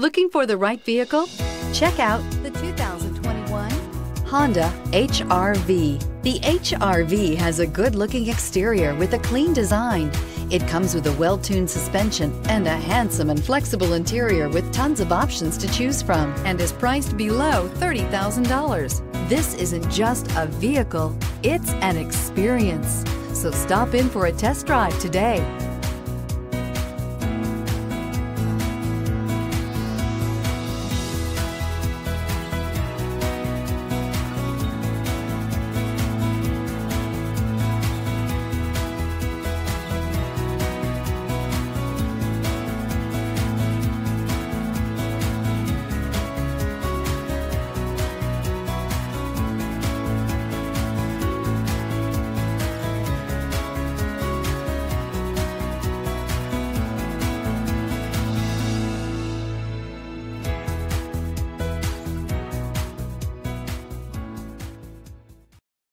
Looking for the right vehicle? Check out the 2021 Honda HRV. The HRV has a good-looking exterior with a clean design. It comes with a well-tuned suspension and a handsome and flexible interior with tons of options to choose from and is priced below $30,000. This isn't just a vehicle, it's an experience. So stop in for a test drive today.